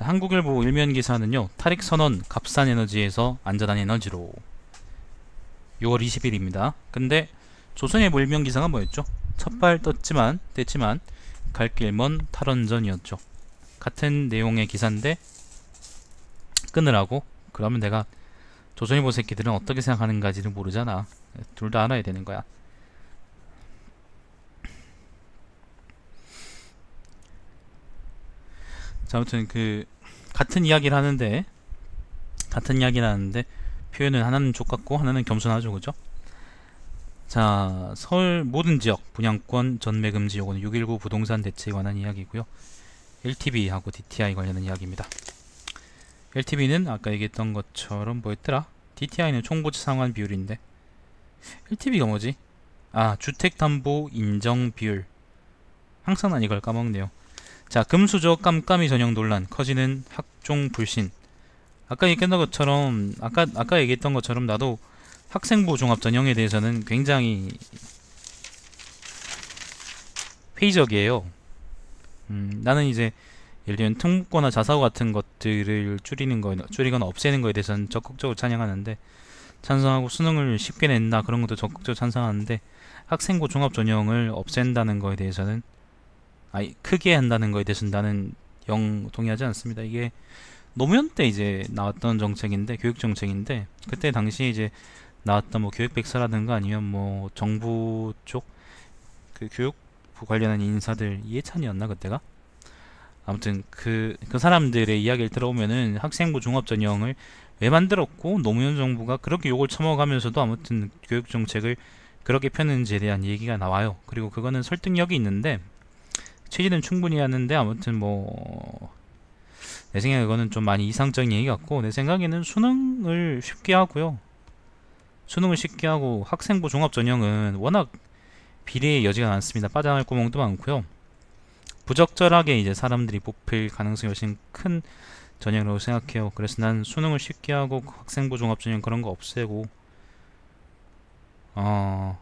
자, 한국일보 일면 기사는요. 탈익 선언 값싼 에너지에서 안전한 에너지로 6월 20일입니다. 근데 조선일보 일면 기사가 뭐였죠? 첫발 떴지만 뗐지만 갈 길 먼 탈원전이었죠. 같은 내용의 기사인데 끊으라고? 그러면 내가 조선일보 새끼들은 어떻게 생각하는가지를 모르잖아. 둘 다 알아야 되는 거야. 자, 아무튼 그 같은 이야기를 하는데 같은 이야기를 하는데 표현은 하나는 족같고 하나는 겸손하죠, 그죠? 자, 서울 모든 지역 분양권 전매 금지 요거는 619 부동산 대체에 관한 이야기고요. LTV하고 DTI 관련한 이야기입니다. LTV는 아까 얘기했던 것처럼 뭐였더라? DTI는 총부채 상환 비율인데 LTV가 뭐지? 아, 주택담보 인정 비율. 항상 난 이걸 까먹네요. 자, 금수저 깜깜이 전형 논란 커지는 학종 불신. 아까 얘기했던 것처럼 아까 아까 얘기했던 것처럼 나도 학생부 종합 전형에 대해서는 굉장히 회의적이에요. 음, 나는 이제 예를 들면 특목고나 자사고 같은 것들을 줄이는 거, 줄이거나 없애는 거에 대해서는 적극적으로 찬양하는데 찬성하고 수능을 쉽게 낸다 그런 것도 적극적으로 찬성하는데 학생부 종합 전형을 없앤다는 거에 대해서는 아니 크게 한다는 거에 대해서는 나는 영 동의하지 않습니다. 이게 노무현 때 이제 나왔던 정책인데 교육 정책인데 그때 당시에 이제 나왔던 뭐 교육 백사라든가 아니면 뭐 정부 쪽 그 교육부 관련한 인사들 이해찬이었나 그때가 아무튼 그, 그 사람들의 이야기를 들어보면은 학생부 종합 전형을 왜 만들었고 노무현 정부가 그렇게 욕을 처먹으면서도 아무튼 교육 정책을 그렇게 폈는지에 대한 얘기가 나와요. 그리고 그거는 설득력이 있는데 취지는 충분히 하는데 아무튼 뭐 내 생각에 그거는 좀 많이 이상적인 얘기 같고 내 생각에는 수능을 쉽게 하고요. 수능을 쉽게 하고 학생부 종합 전형은 워낙 비례의 여지가 많습니다. 빠져나갈 구멍도 많고요. 부적절하게 이제 사람들이 뽑힐 가능성이 훨씬 큰 전형이라고 생각해요. 그래서 난 수능을 쉽게 하고 학생부 종합 전형 그런 거 없애고 어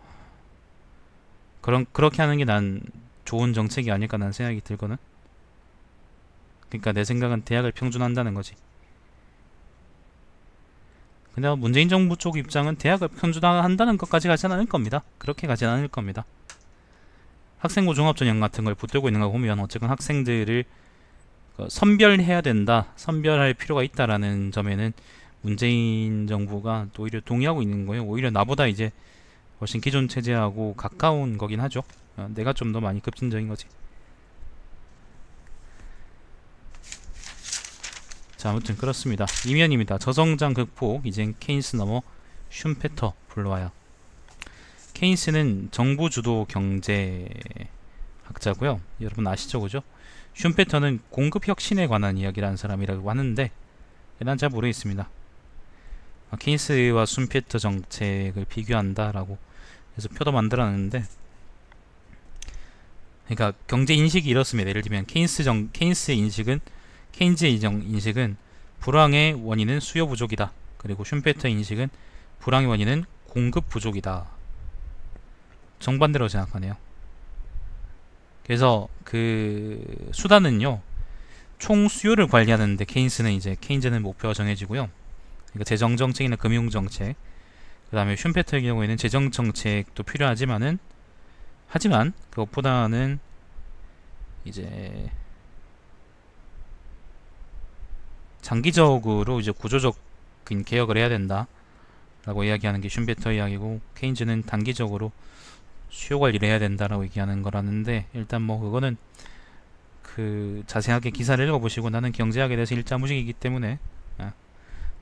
그런 그렇게 하는 게 난 좋은 정책이 아닐까 난 생각이 들거든. 그러니까 내 생각은 대학을 평준한다는 거지. 근데 문재인 정부 쪽 입장은 대학을 평준화한다는 것까지 가지 않을 겁니다. 그렇게 가지 않을 겁니다. 학생부 종합전형 같은 걸 붙들고 있는 거 보면 어쨌든 학생들을 선별해야 된다, 선별할 필요가 있다라는 점에는 문재인 정부가 또 오히려 동의하고 있는 거예요. 오히려 나보다 이제 훨씬 기존 체제하고 가까운 거긴 하죠. 어, 내가 좀 더 많이 급진적인 거지. 자 아무튼 그렇습니다. 이면입니다. 저성장 극복 이젠 케인스 넘어 슌페터 불러와요. 케인스는 정부 주도 경제 학자고요. 여러분 아시죠, 그죠? 슌페터는 공급 혁신에 관한 이야기를 한 사람이라고 하는데 난 잘 모르겠습니다. 아, 케인스와 슌페터 정책을 비교한다라고 해서 표도 만들어놨는데 그러니까 경제 인식이 이렇습니다. 예를 들면 케인스 정 케인스의 인식은 케인즈의 인식은 불황의 원인은 수요 부족이다. 그리고 슌페터의 인식은 불황의 원인은 공급 부족이다. 정반대로 생각하네요. 그래서 그 수단은요. 총 수요를 관리하는데 케인스는 이제 케인즈는 목표가 정해지고요. 그러니까 재정 정책이나 금융 정책. 그 다음에 슌페터의 경우에는 재정 정책도 필요하지만은 하지만 그것보다는 이제 장기적으로 이제 구조적인 개혁을 해야 된다라고 이야기하는 게 슌베터 이야기고 케인즈는 단기적으로 수요 관리를 해야 된다라고 얘기하는 거라는데 일단 뭐 그거는 그 자세하게 기사를 읽어보시고 나는 경제학에 대해서 일자무식이기 때문에 아,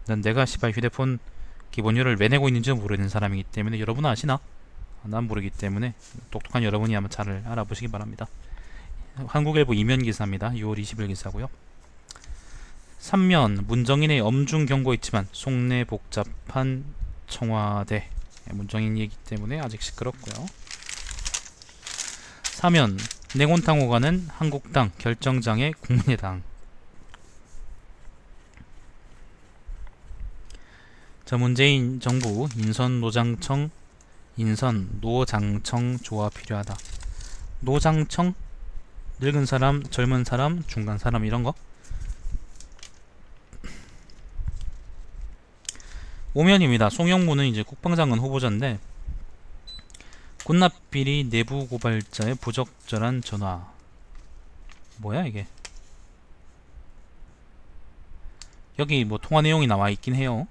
난 내가 시발 휴대폰 기본료를 왜 내고 있는지 모르는 사람이기 때문에 여러분 아시나? 난 모르기 때문에 똑똑한 여러분이 한번 잘 알아보시기 바랍니다. 한국일보 이면 기사입니다. 6월 20일 기사고요. 3면 문정인의 엄중 경고 있지만 속내 복잡한 청와대 네, 문정인이기 때문에 아직 시끄럽고요. 4면 냉온탕 오가는 한국당 결정장애 국민의당 자 문재인 정부 인선 노장청 인선 노장청 조합 필요하다. 노장청? 늙은 사람 젊은 사람 중간 사람 이런거? 오면입니다. 송영무는 이제 국방장관 후보자인데 군납비리 내부 고발자의 부적절한 전화. 뭐야 이게? 여기 뭐 통화 내용이 나와 있긴 해요.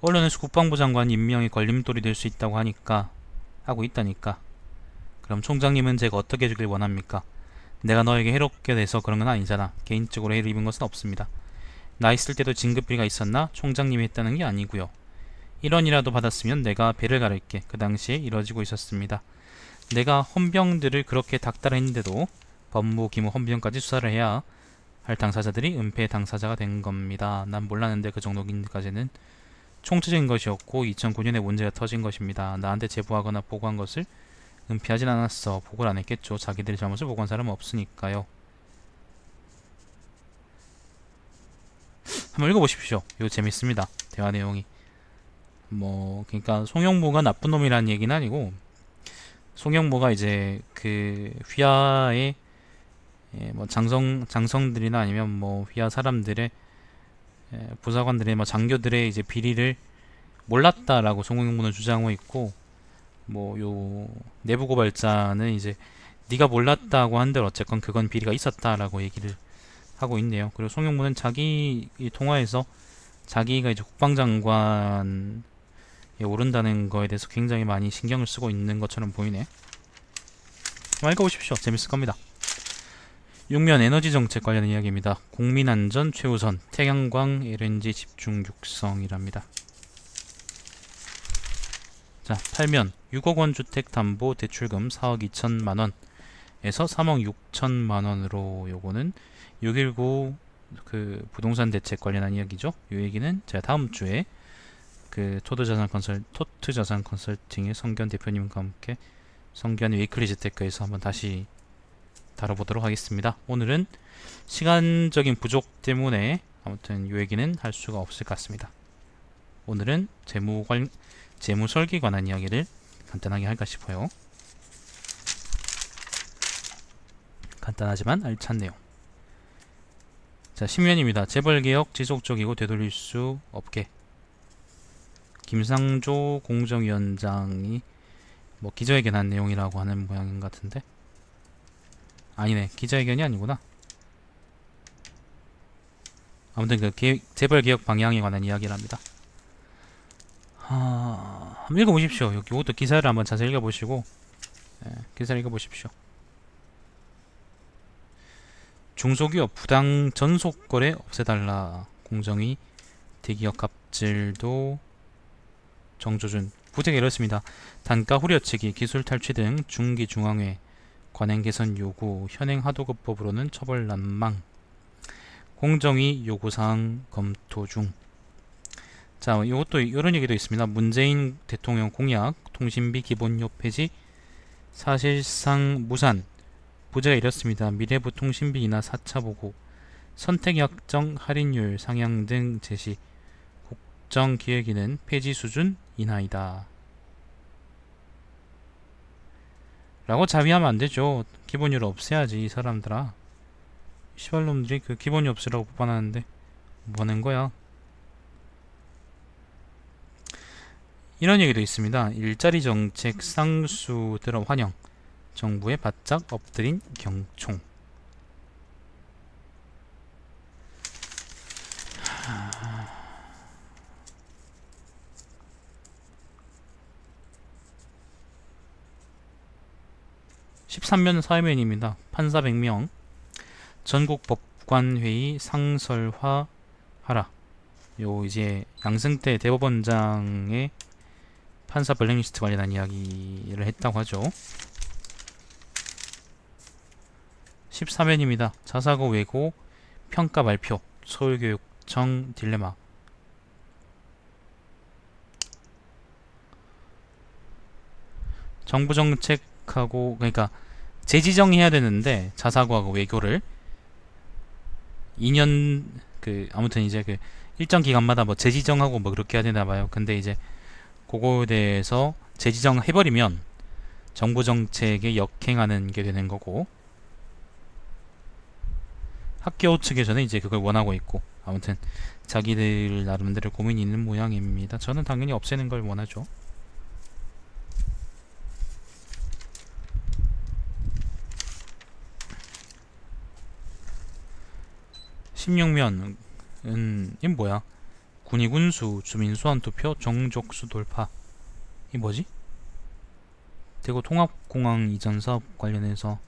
언론에서 국방부 장관 임명이 걸림돌이 될 수 있다고 하니까 하고 있다니까 그럼 총장님은 제가 어떻게 해주길 원합니까? 내가 너에게 해롭게 돼서 그런 건 아니잖아. 개인적으로 해를 입은 것은 없습니다. 나 있을 때도 진급비리가 있었나? 총장님이 했다는 게 아니고요. 1원이라도 받았으면 내가 배를 가를게. 그 당시에 이뤄지고 있었습니다. 내가 헌병들을 그렇게 닥달했는데도 법무, 기무, 헌병까지 수사를 해야 할 당사자들이 은폐 당사자가 된 겁니다. 난 몰랐는데 그 정도까지는 총체적인 것이었고 2009년에 문제가 터진 것입니다. 나한테 제보하거나 보고한 것을 은폐하진 않았어. 보고를 안 했겠죠. 자기들의 잘못을 보고한 사람은 없으니까요. 한번 읽어보십시오. 이거 재밌습니다. 대화 내용이. 뭐 그러니까 송영무가 나쁜 놈이라는 얘기는 아니고 송영무가 이제 그 휘하의 예, 뭐 장성 장성들이나 아니면 뭐 휘하 사람들의 예, 부사관들의 뭐 장교들의 이제 비리를 몰랐다라고 송영무는 주장하고 있고 뭐 요 내부 고발자는 이제 네가 몰랐다고 한들 어쨌건 그건 비리가 있었다라고 얘기를 하고 있네요. 그리고 송영무는 자기 이 통화에서 자기가 이제 국방장관에 오른다는 거에 대해서 굉장히 많이 신경을 쓰고 있는 것처럼 보이네. 한번 읽어보십시오. 재밌을 겁니다. 육면 에너지 정책 관련 이야기입니다. 국민 안전 최우선 태양광 LNG 집중 육성이랍니다. 자, 8면 6억 원 주택 담보 대출금 4억 2천만 원에서 3억 6천만 원으로 요거는 619 그 부동산 대책 관련한 이야기죠. 이 얘기는 제가 다음 주에 그 토드자산 컨설 토트자산 컨설팅의 성견 대표님과 함께 성견 웨이클리 재테크에서 한번 다시 다뤄보도록 하겠습니다. 오늘은 시간적인 부족 때문에 아무튼 이 얘기는 할 수가 없을 것 같습니다. 오늘은 재무 관 재무 설계 관한 이야기를 간단하게 할까 싶어요. 간단하지만 알찬 내용. 자, 심연입니다. 재벌 개혁 지속적이고 되돌릴 수 없게. 김상조 공정위원장이 뭐 기자회견한 내용이라고 하는 모양인 것 같은데 아니네. 기자회견이 아니구나. 아무튼 그 개, 재벌 개혁 방향에 관한 이야기랍니다. 하... 한번 읽어보십시오. 여기 이것도 기사를 한번 자세히 읽어보시고 예, 기사를 읽어보십시오. 중소기업 부당 전속거래 없애달라. 공정위 대기업 갑질도 정조준. 부재가 이렇습니다. 단가 후려치기, 기술 탈취 등 중기 중앙회 관행 개선 요구, 현행 하도급법으로는 처벌 난망 공정위 요구사항 검토 중 자, 이것도 이런 얘기도 있습니다. 문재인 대통령 공약 통신비 기본료 폐지 사실상 무산 부재가 이렇습니다. 미래부 통신비 인하 4차 보고 선택 약정 할인율 상향 등 제시 국정기획위는 폐지 수준 인하이다. 라고 자비하면 안 되죠. 기본율 없애야지 이 사람들아. 시발놈들이 그 기본이 없으라고 뽑아놨는데 뭐하는 거야? 이런 얘기도 있습니다. 일자리 정책 쌍수 들어 환영. 정부에 바짝 엎드린 경총. (13면) 사회면입니다. 판사 100명. 전국 법관회의 상설화 하라. 요 이제 양승태 대법원장의 판사 블랙리스트 관련한 이야기를 했다고 하죠. 13회입니다. 자사고 외고 평가 발표 서울교육청 딜레마. 정부 정책 하고 그러니까 재지정해야 되는데 자사고하고 외교를 2년 그 아무튼 이제 그 일정 기간마다 뭐 재지정하고 뭐 그렇게 해야 되나 봐요. 근데 이제 그거에 대해서 재지정 해버리면 정부 정책에 역행하는 게 되는 거고 학교 측에서는 이제 그걸 원하고 있고 아무튼 자기들 나름대로 고민이 있는 모양입니다. 저는 당연히 없애는 걸 원하죠. 십육면은 이 뭐야? 군의군수 주민수원 투표 정족수 돌파 이 뭐지? 대구 통합공항 이전 사업 관련해서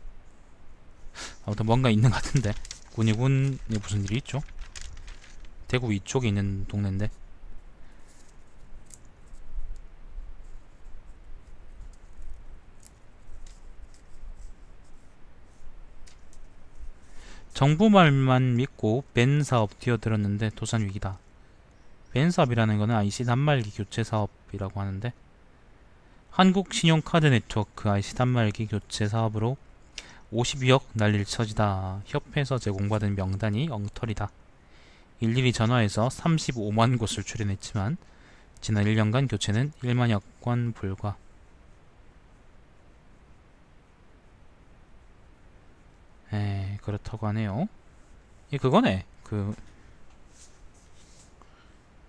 아무튼 뭔가 있는 것 같은데 군의군에 무슨 일이 있죠? 대구 위쪽에 있는 동네인데 정부 말만 믿고 벤 사업 뛰어들었는데 도산 위기다. 벤 사업이라는 거는 IC 단말기 교체 사업이라고 하는데 한국 신용카드 네트워크 IC 단말기 교체 사업으로 52억 날릴 처지다. 협회에서 제공받은 명단이 엉터리다. 일일이 전화해서 35만 곳을 출연했지만 지난 1년간 교체는 1만여 건 불과. 에 그렇다고 하네요. 이 그거네. 그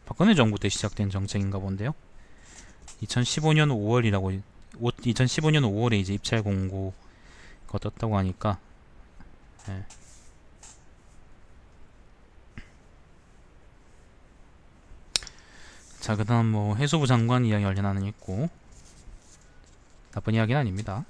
박근혜 정부 때 시작된 정책인가 본데요. 2015년 5월이라고 2015년 5월에 이제 입찰 공고가 떴다고 하니까 예. 자 그 다음 뭐 해수부 장관 이야기 관련하는 있고 나쁜 이야기는 아닙니다.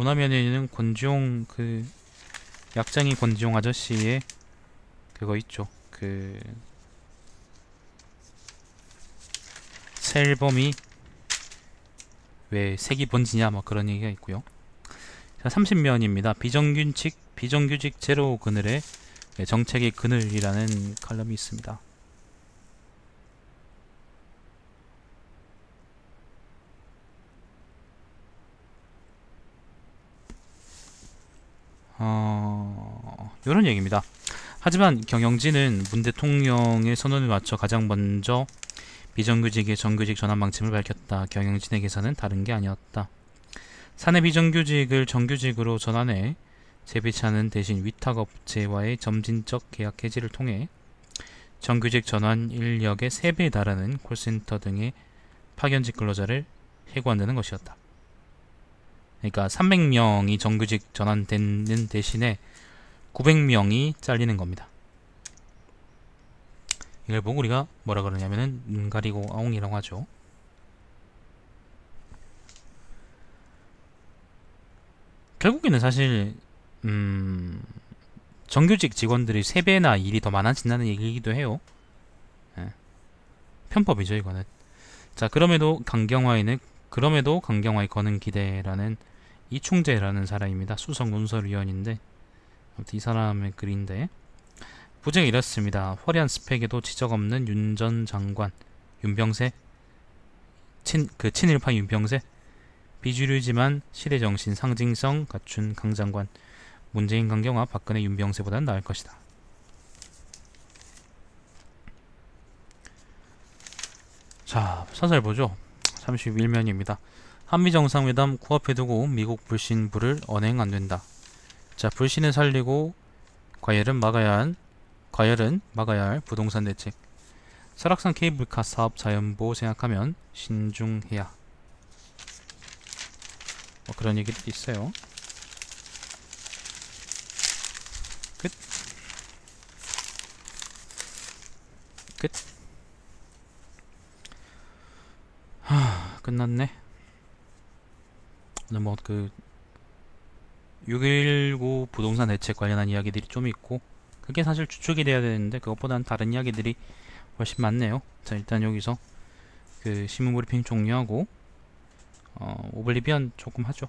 오나면에는 권지용 그 약장이 권지용 아저씨의 그거 있죠. 그 셀범이 왜 색이 번지냐 뭐 그런 얘기가 있고요. 자, 30면입니다. 비정규직 비정규직 제로 그늘에 네, 정책의 그늘이라는 칼럼이 있습니다. 어, 이런 얘기입니다. 하지만 경영진은 문 대통령의 선언을 맞춰 가장 먼저 비정규직의 정규직 전환 방침을 밝혔다. 계산은 다른 게 아니었다. 사내 비정규직을 정규직으로 전환해 재배치하는 대신 위탁업체와의 점진적 계약 해지를 통해 정규직 전환 인력의 3배에 달하는 콜센터 등의 파견직 근로자를 해고한다는 것이었다. 그러니까 300명이 정규직 전환되는 대신에 900명이 잘리는 겁니다. 이걸 보고 우리가 뭐라 그러냐면은 눈 가리고 아웅이라고 하죠. 결국에는 사실 음, 정규직 직원들이 3배나 일이 더 많아진다는 얘기이기도 해요. 예. 편법이죠, 이거는. 자, 그럼에도 강경화에는 그럼에도 강경화에 거는 기대라는 이충재라는 사람입니다. 수석 논설위원인데 아무튼 이 사람의 글인데 부제가 이렇습니다. 화려한 스펙에도 지적 없는 윤 전 장관, 윤병세, 친, 그 친일파 윤병세, 비주류지만 시대 정신 상징성 갖춘 강 장관, 문재인 강경화 박근혜 윤병세보다는 나을 것이다. 자, 사설 보죠. 31면입니다. 한미 정상회담 코앞에 두고 미국 불신부를 언행 안 된다. 자, 불신을 살리고 과열은 막아야 한 과열은 막아야 할 부동산 대책. 설악산 케이블카 사업 자연보호 생각하면 신중해야. 뭐 그런 얘기도 있어요. 끝. 끝. 하, 끝났네. 오늘 뭐그 6.19 부동산 대책 관련한 이야기들이 좀 있고 그게 사실 주축이 돼야 되는데 그것보다는 다른 이야기들이 훨씬 많네요. 자 일단 여기서 그 신문 브리핑 종료하고 어, 오블리비언 조금 하죠.